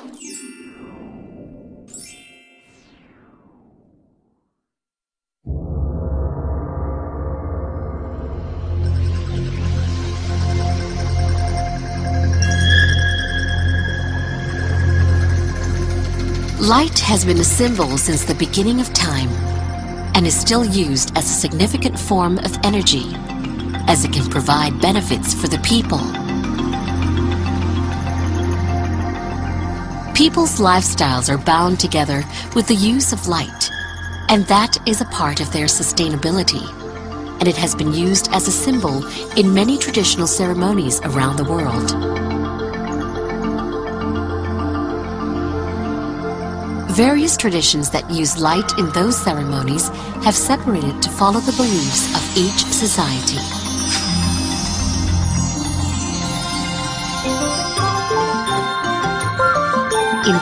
Light has been a symbol since the beginning of time and is still used as a significant form of energy as it can provide benefits for the people. People's lifestyles are bound together with the use of light and that is a part of their sustainability and it has been used as a symbol in many traditional ceremonies around the world. Various traditions that use light in those ceremonies have separated to follow the beliefs of each society.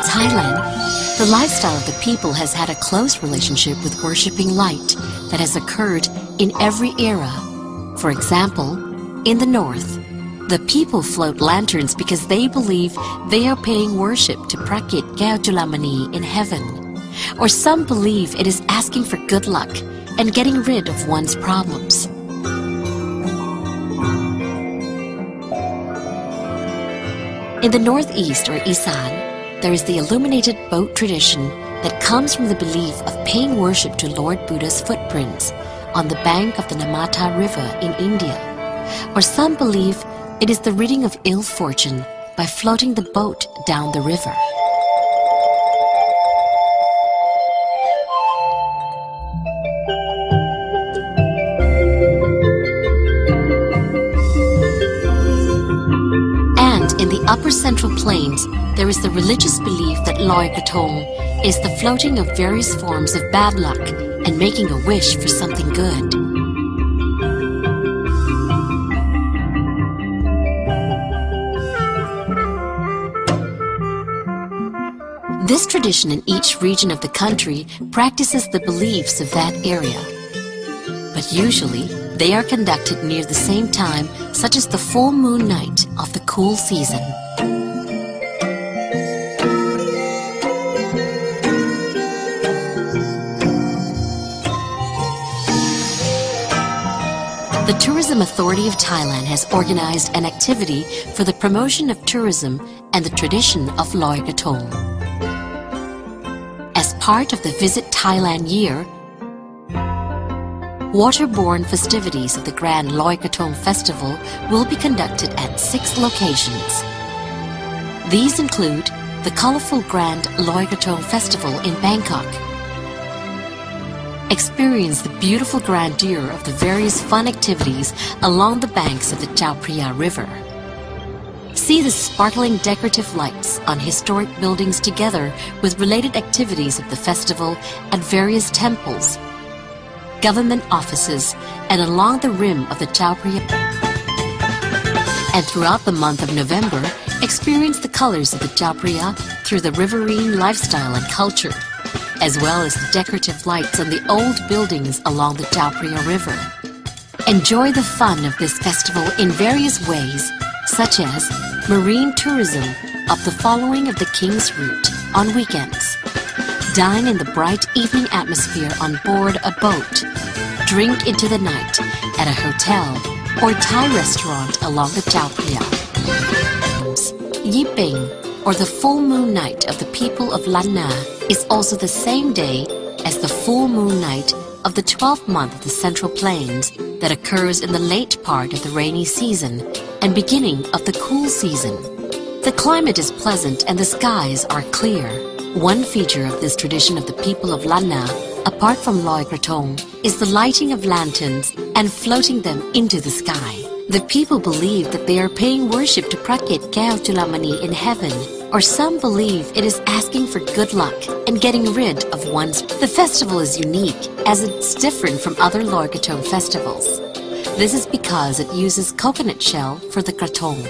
Thailand, the lifestyle of the people has had a close relationship with worshipping light that has occurred in every era. For example, in the north, the people float lanterns because they believe they are paying worship to Prakit Gyaljulamani in heaven. Or some believe it is asking for good luck and getting rid of one's problems. In the northeast or Isan, there is the illuminated boat tradition that comes from the belief of paying worship to Lord Buddha's footprints on the bank of the Narmada River in India. Or some believe it is the ridding of ill fortune by floating the boat down the river. And in the upper central plains, there is the religious belief that Loi Krathong is the floating of various forms of bad luck and making a wish for something good. This tradition in each region of the country practices the beliefs of that area. But usually, they are conducted near the same time, such as the full moon night of the cool season. The Tourism Authority of Thailand has organized an activity for the promotion of tourism and the tradition of Loi Krathong As part of the Visit Thailand year, waterborne festivities of the Grand Loi Krathong Festival will be conducted at six locations. These include the colorful Grand Loi Krathong Festival in Bangkok. Experience the beautiful grandeur of the various fun activities along the banks of the Chao Phraya River. See the sparkling decorative lights on historic buildings together with related activities of the festival at various temples, government offices, and along the rim of the Chao Phraya. And throughout the month of November, experience the colors of the Chao Phraya through the riverine lifestyle and culture, as well as the decorative lights on the old buildings along the Chao River. Enjoy the fun of this festival in various ways, such as marine tourism up the following of the King's Route on weekends. Dine in the bright evening atmosphere on board a boat. Drink into the night at a hotel or Thai restaurant along the Chao. Yiping, or the full moon night of the people of Lan Na, is also the same day as the full moon night of the 12th month of the Central Plains that occurs in the late part of the rainy season and beginning of the cool season. The climate is pleasant and the skies are clear. One feature of this tradition of the people of Lan Na, apart from Loi Krathong, is the lighting of lanterns and floating them into the sky. The people believe that they are paying worship to Prakit Gyaljulamani in heaven, or some believe it is asking for good luck and getting rid of one's... The festival is unique, as it's different from other Loi Krathong festivals. This is because it uses coconut shell for the krathong.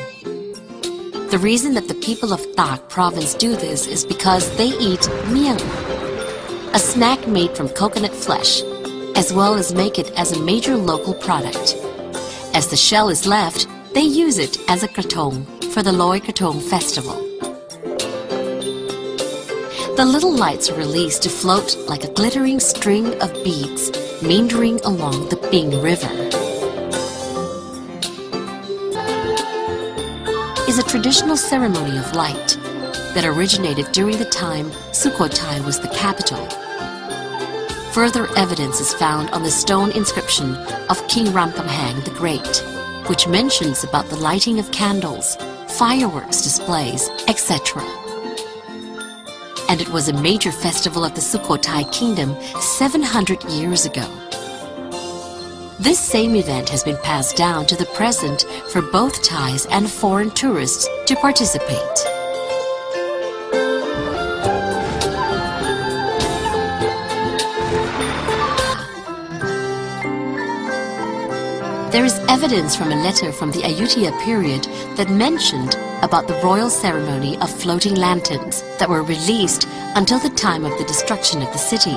The reason that the people of Tak province do this is because they eat miang, a snack made from coconut flesh, as well as make it as a major local product. As the shell is left, they use it as a krathong for the Loi Krathong festival. The little lights are released to float like a glittering string of beads meandering along the Ping River. Is a traditional ceremony of light that originated during the time Sukhothai was the capital. Further evidence is found on the stone inscription of King Ramkhamhaeng the Great, which mentions about the lighting of candles, fireworks displays, etc. And it was a major festival of the Sukhothai kingdom 700 years ago. This same event has been passed down to the present for both Thais and foreign tourists to participate. There is evidence from a letter from the Ayutthaya period that mentioned about the royal ceremony of floating lanterns that were released until the time of the destruction of the city.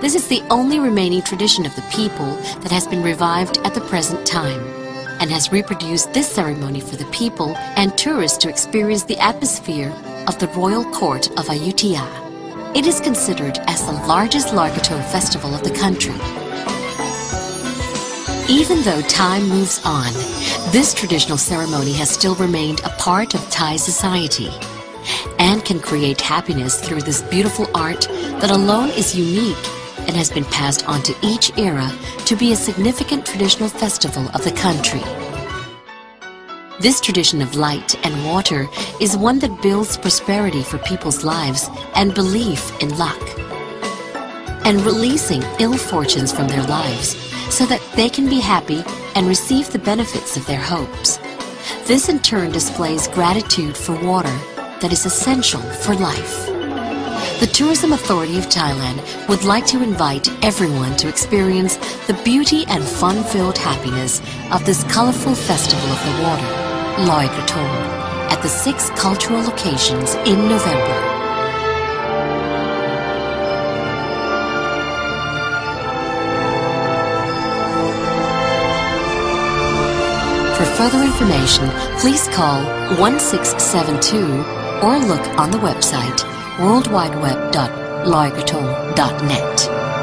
This is the only remaining tradition of the people that has been revived at the present time and has reproduced this ceremony for the people and tourists to experience the atmosphere of the royal court of Ayutthaya. It is considered as the largest Loi Krathong festival of the country even though time moves on, this traditional ceremony has still remained a part of Thai society and can create happiness through this beautiful art that alone is unique and has been passed on to each era to be a significant traditional festival of the country. This tradition of light and water is one that builds prosperity for people's lives and belief in luck, and releasing ill fortunes from their lives so that they can be happy and receive the benefits of their hopes. This in turn displays gratitude for water that is essential for life. The Tourism Authority of Thailand would like to invite everyone to experience the beauty and fun-filled happiness of this colorful festival of the water, Loi Krathong, at the six cultural locations in November. For further information, please call 1672 or look on the website worldwideweb.loikrathong.net.